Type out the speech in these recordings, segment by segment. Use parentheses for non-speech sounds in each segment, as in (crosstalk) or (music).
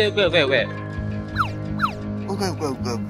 喂喂喂喂 okay, okay, okay. Okay, okay, okay.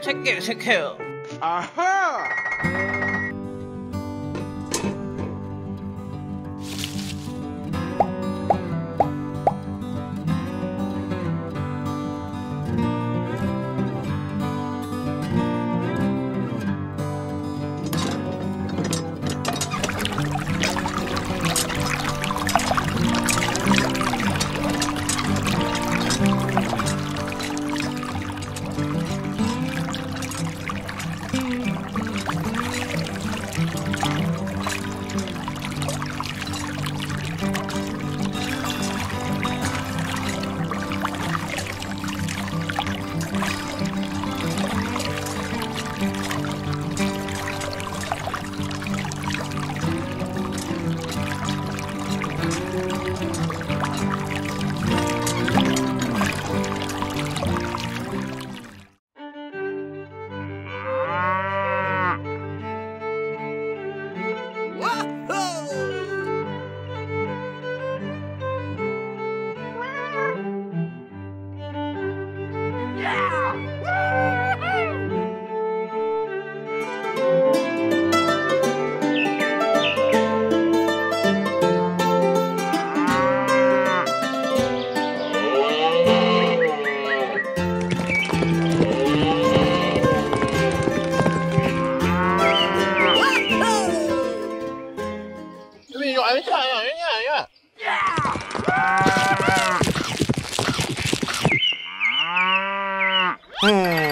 새끼 새끼요. 아하. 嗯。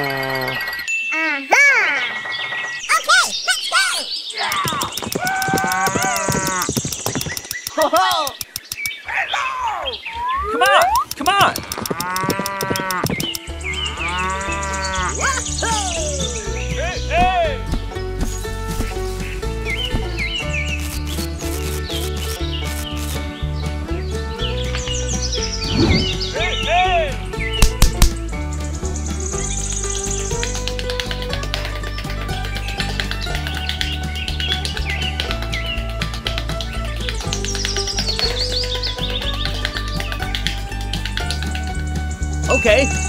Okay.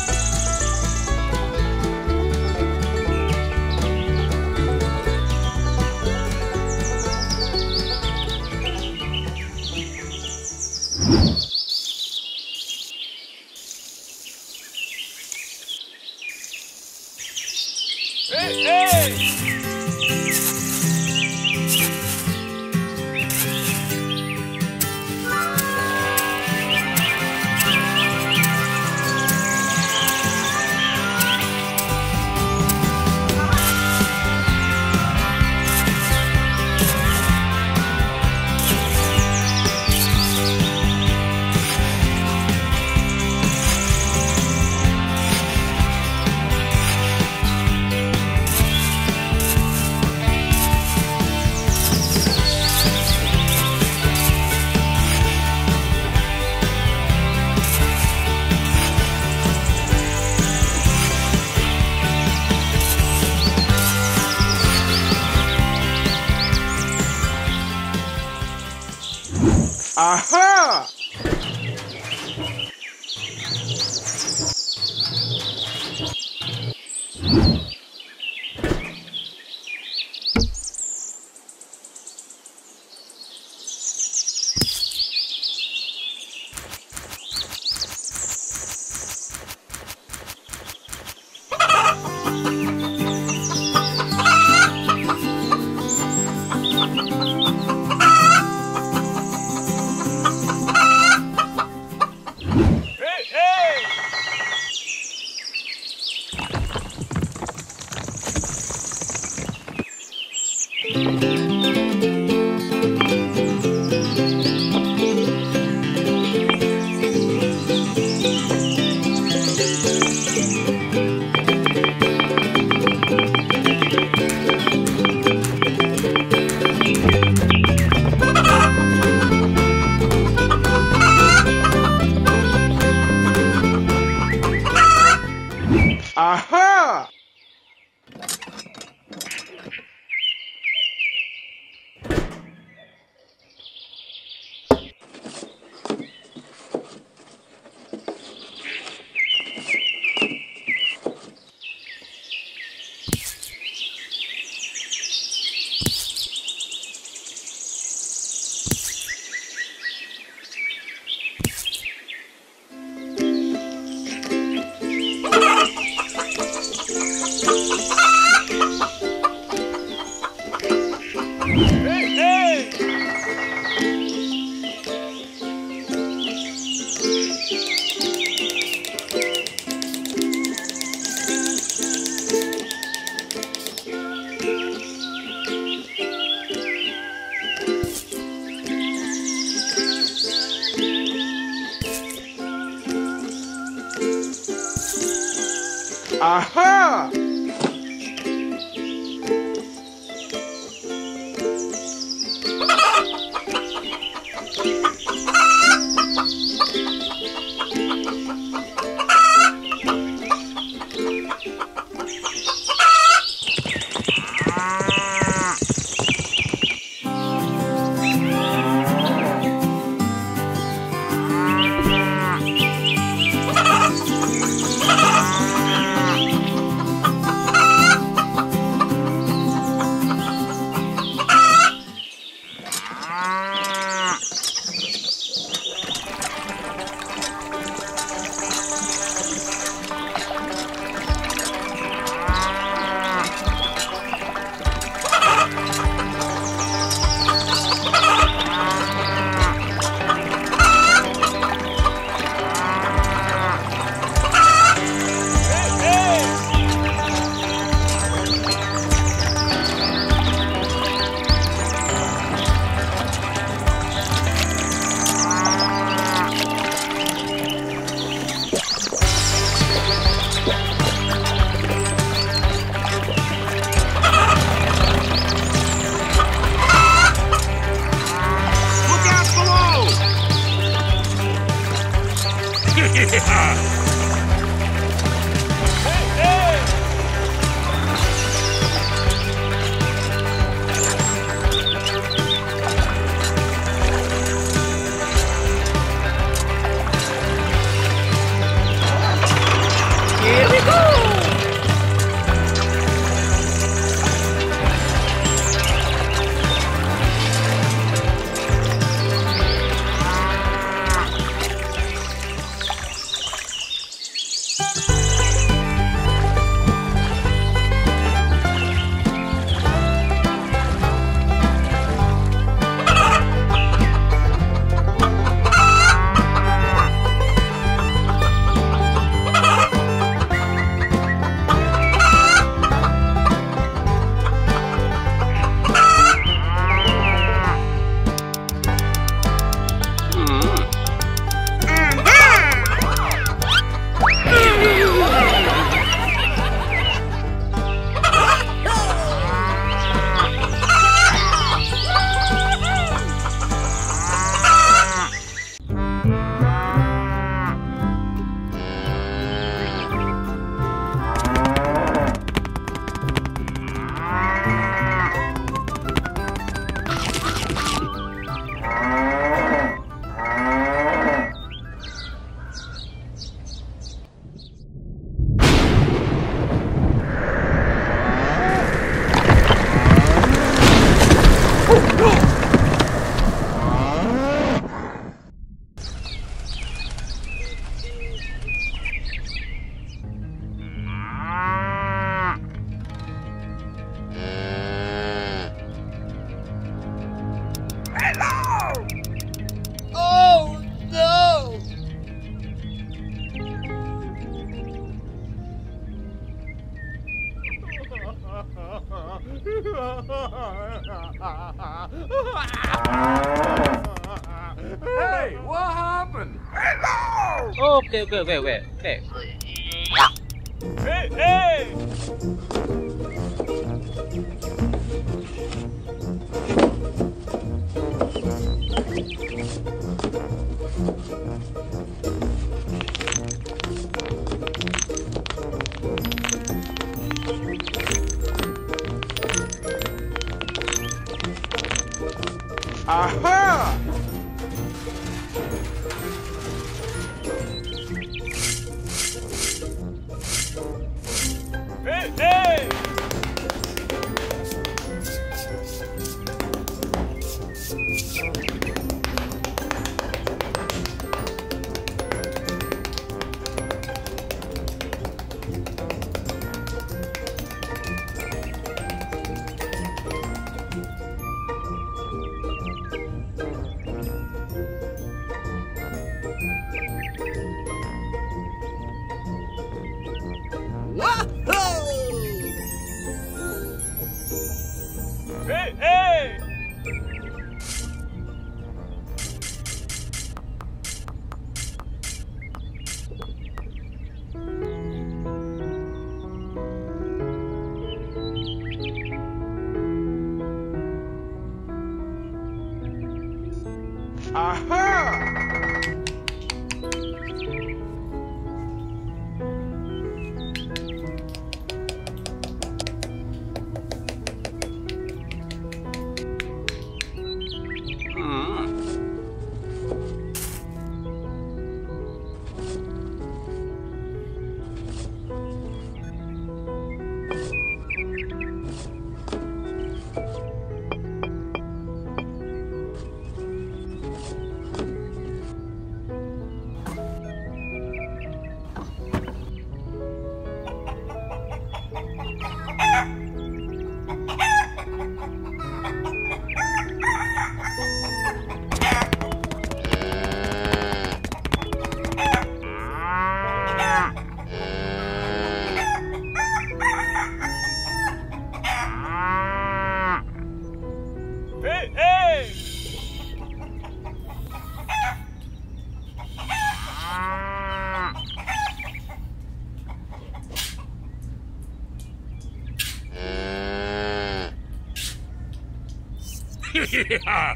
Aha! Aha! Aha! Hey, what happened? Okay, okay, okay, okay, okay. Hey, hey! Aha! Hey, hey! (laughs) yeah.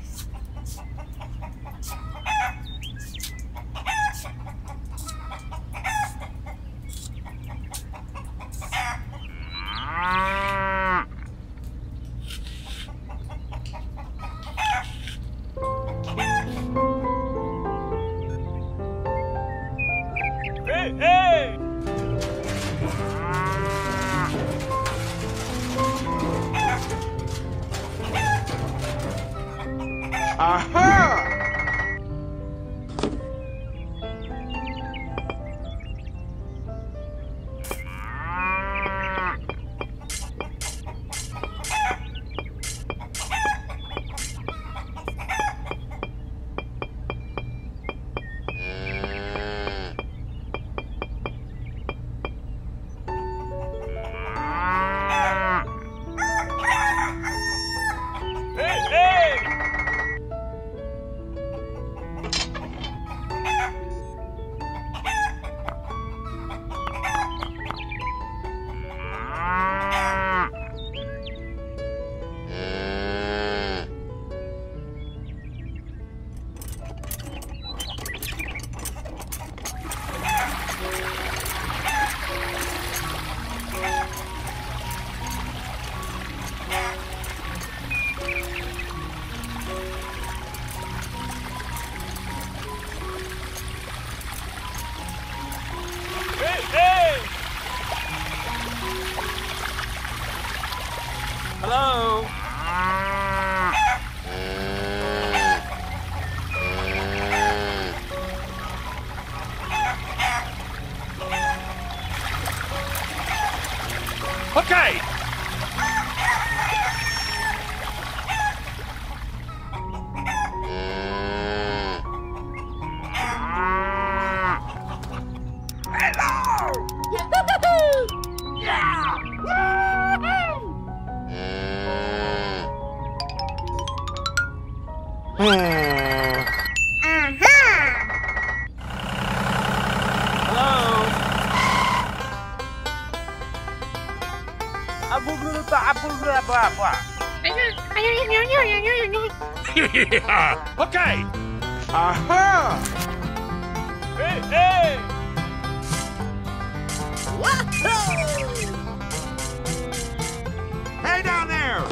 Aha! Abu berapa? Abu berapa? Apa? okay! Aha! Hey, hey! Hey down there!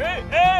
Hey, hey! Hey,